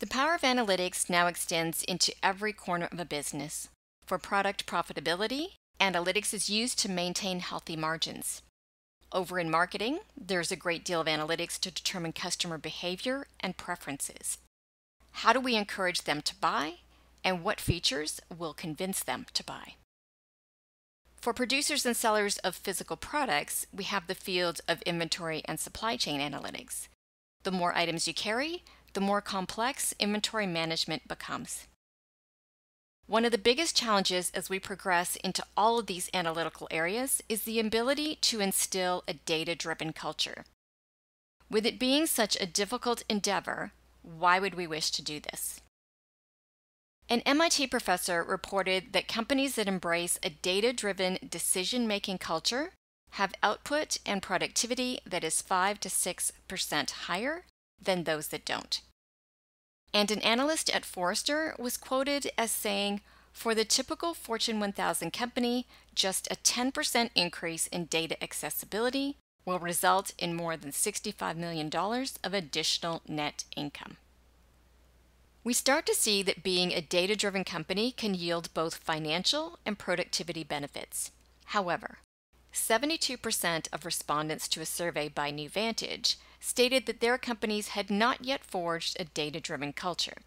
The power of analytics now extends into every corner of a business. For product profitability, analytics is used to maintain healthy margins. Over in marketing, there's a great deal of analytics to determine customer behavior and preferences. How do we encourage them to buy, and what features will convince them to buy? For producers and sellers of physical products, we have the field of inventory and supply chain analytics. The more items you carry, the more complex inventory management becomes. One of the biggest challenges as we progress into all of these analytical areas is the ability to instill a data driven culture. With it being such a difficult endeavor, why would we wish to do this? An MIT professor reported that companies that embrace a data driven decision making culture have output and productivity that is 5 to 6% higher than those that don't. And an analyst at Forrester was quoted as saying, for the typical Fortune 1000 company, just a 10% increase in data accessibility will result in more than $65 million of additional net income. We start to see that being a data driven company can yield both financial and productivity benefits. However, 72% of respondents to a survey by NewVantage stated that their companies had not yet forged a data driven culture.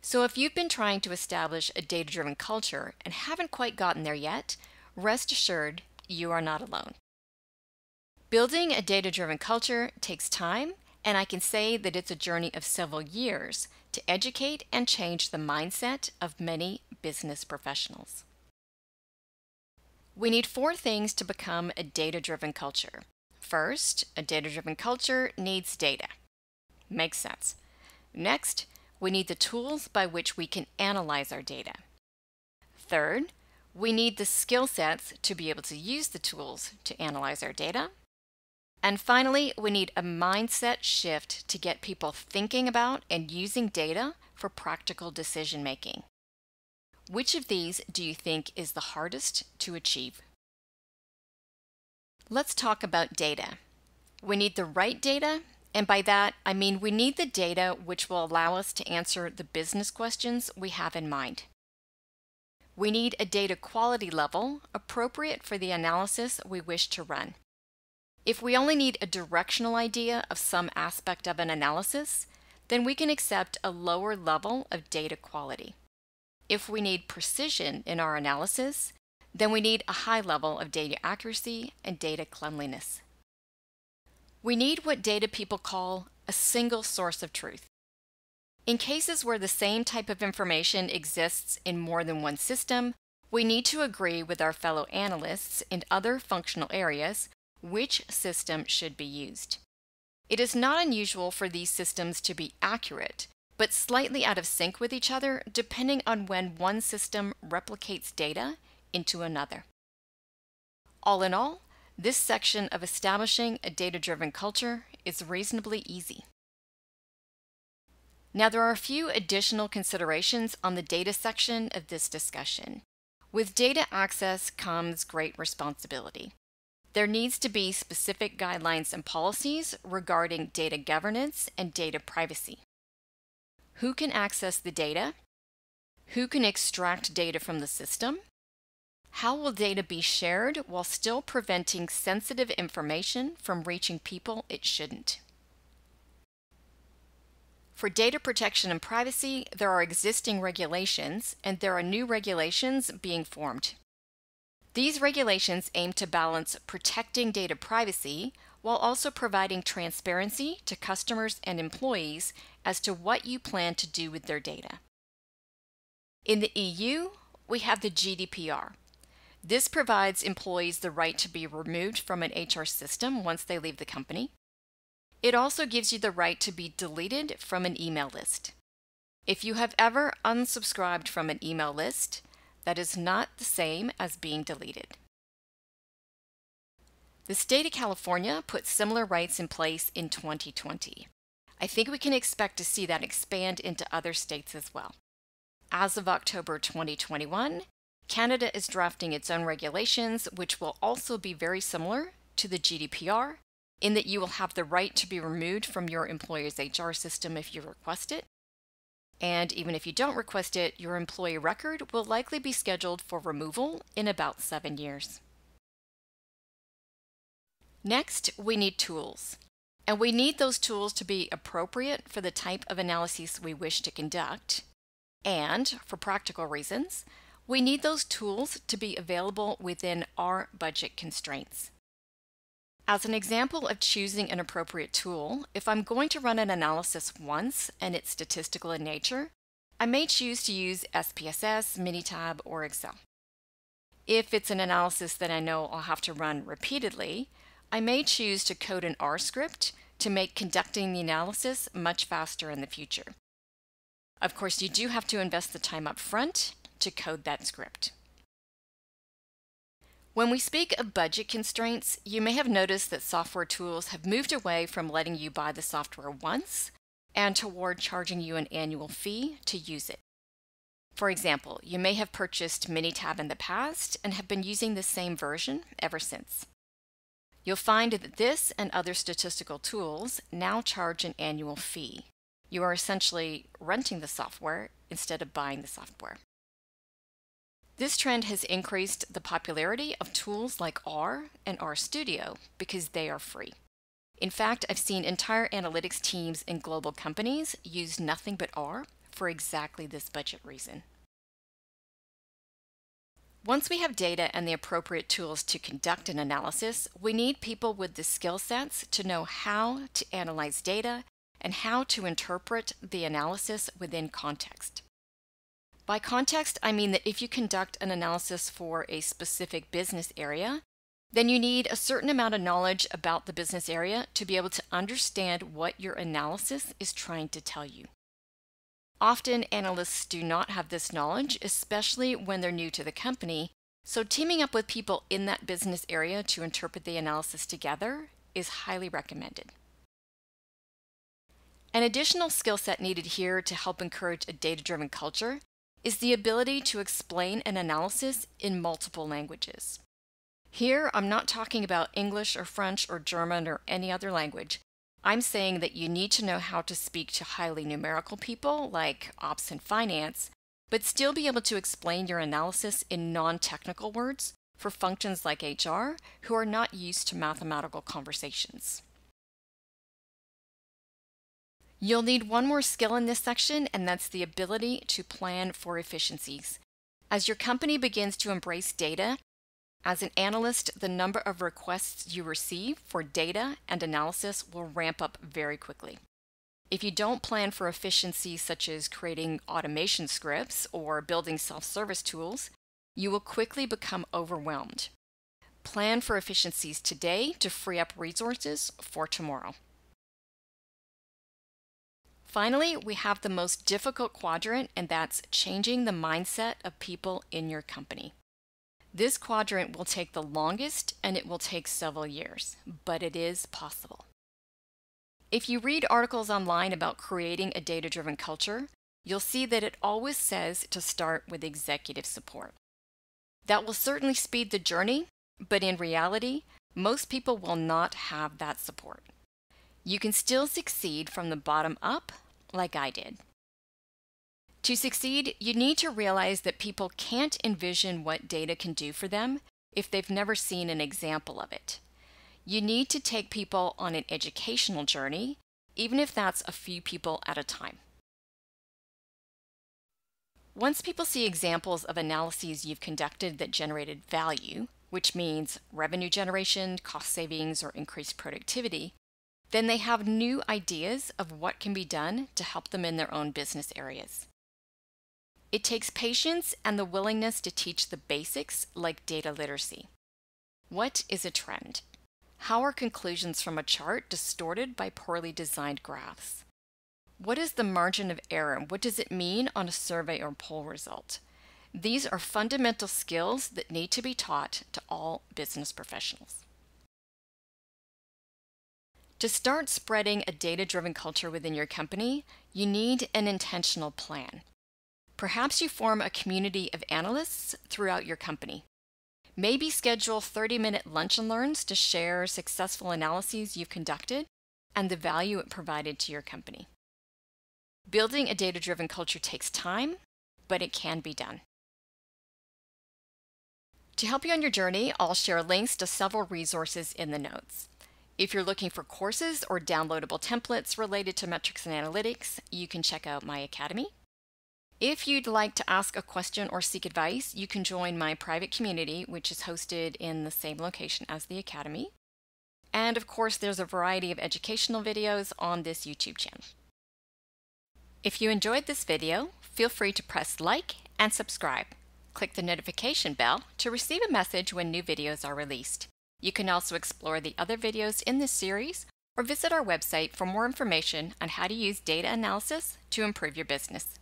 So, if you've been trying to establish a data driven culture and haven't quite gotten there yet, rest assured you are not alone. Building a data driven culture takes time, and I can say that it's a journey of several years to educate and change the mindset of many business professionals. We need four things to become a data driven culture. First, a data driven culture needs data. Makes sense. Next, we need the tools by which we can analyze our data. Third, we need the skill sets to be able to use the tools to analyze our data. And finally, we need a mindset shift to get people thinking about and using data for practical decision making. Which of these do you think is the hardest to achieve? Let's talk about data. We need the right data, and by that I mean we need the data which will allow us to answer the business questions we have in mind. We need a data quality level appropriate for the analysis we wish to run. If we only need a directional idea of some aspect of an analysis, then we can accept a lower level of data quality. If we need precision in our analysis, then we need a high level of data accuracy and data cleanliness. We need what data people call a single source of truth. In cases where the same type of information exists in more than one system, we need to agree with our fellow analysts in other functional areas which system should be used. It is not unusual for these systems to be accurate, but slightly out of sync with each other depending on when one system replicates data into another. All in all, this section of establishing a data-driven culture is reasonably easy. Now there are a few additional considerations on the data section of this discussion. With data access comes great responsibility. There needs to be specific guidelines and policies regarding data governance and data privacy. Who can access the data? Who can extract data from the system? How will data be shared while still preventing sensitive information from reaching people it shouldn't? For data protection and privacy, there are existing regulations and there are new regulations being formed. These regulations aim to balance protecting data privacy while also providing transparency to customers and employees as to what you plan to do with their data. In the EU, we have the GDPR. This provides employees the right to be removed from an HR system once they leave the company. It also gives you the right to be deleted from an email list. If you have ever unsubscribed from an email list, that is not the same as being deleted. The state of California put similar rights in place in 2020. I think we can expect to see that expand into other states as well. As of October 2021, Canada is drafting its own regulations, which will also be very similar to the GDPR, in that you will have the right to be removed from your employer's HR system if you request it, And even if you don't request it, your employee record will likely be scheduled for removal in about seven years. Next, we need tools. And we need those tools to be appropriate for the type of analyses we wish to conduct. And, for practical reasons, we need those tools to be available within our budget constraints. As an example of choosing an appropriate tool, if I'm going to run an analysis once and it's statistical in nature, I may choose to use SPSS, Minitab, or Excel. If it's an analysis that I know I'll have to run repeatedly, I may choose to code an R script to make conducting the analysis much faster in the future. Of course, you do have to invest the time up front to code that script. When we speak of budget constraints, you may have noticed that software tools have moved away from letting you buy the software once and toward charging you an annual fee to use it. For example, you may have purchased Minitab in the past and have been using the same version ever since. You'll find that this and other statistical tools now charge an annual fee. You are essentially renting the software instead of buying the software. This trend has increased the popularity of tools like R and RStudio because they are free. In fact, I've seen entire analytics teams in global companies use nothing but R for exactly this budget reason. Once we have data and the appropriate tools to conduct an analysis, we need people with the skill sets to know how to analyze data and how to interpret the analysis within context. By context, I mean that if you conduct an analysis for a specific business area, then you need a certain amount of knowledge about the business area to be able to understand what your analysis is trying to tell you. Often, analysts do not have this knowledge, especially when they're new to the company, so teaming up with people in that business area to interpret the analysis together is highly recommended. An additional skill set needed here to help encourage a data-driven culture is the ability to explain an analysis in multiple languages. Here, I'm not talking about English or French or German or any other language. I'm saying that you need to know how to speak to highly numerical people like ops and finance, but still be able to explain your analysis in non-technical words for functions like HR who are not used to mathematical conversations. You'll need one more skill in this section, and that's the ability to plan for efficiencies. As your company begins to embrace data, as an analyst, the number of requests you receive for data and analysis will ramp up very quickly. If you don't plan for efficiencies such as creating automation scripts or building self-service tools, you will quickly become overwhelmed. Plan for efficiencies today to free up resources for tomorrow. Finally, we have the most difficult quadrant, and that's changing the mindset of people in your company. This quadrant will take the longest and it will take several years, but it is possible. If you read articles online about creating a data-driven culture, you'll see that it always says to start with executive support. That will certainly speed the journey, but in reality, most people will not have that support. You can still succeed from the bottom up like I did. To succeed, you need to realize that people can't envision what data can do for them if they've never seen an example of it. You need to take people on an educational journey, even if that's a few people at a time. Once people see examples of analyses you've conducted that generated value, which means revenue generation, cost savings, or increased productivity, then they have new ideas of what can be done to help them in their own business areas. It takes patience and the willingness to teach the basics like data literacy. What is a trend? How are conclusions from a chart distorted by poorly designed graphs? What is the margin of error? What does it mean on a survey or poll result? These are fundamental skills that need to be taught to all business professionals. To start spreading a data-driven culture within your company, you need an intentional plan. Perhaps you form a community of analysts throughout your company. Maybe schedule 30-minute lunch and learns to share successful analyses you've conducted and the value it provided to your company. Building a data driven culture takes time, but it can be done. To help you on your journey, I'll share links to several resources in the notes. If you're looking for courses or downloadable templates related to metrics and analytics, you can check out my academy. If you'd like to ask a question or seek advice, you can join my private community, which is hosted in the same location as the academy. And of course, there's a variety of educational videos on this YouTube channel. If you enjoyed this video, feel free to press like and subscribe. Click the notification bell to receive a message when new videos are released. You can also explore the other videos in this series or visit our website for more information on how to use data analysis to improve your business.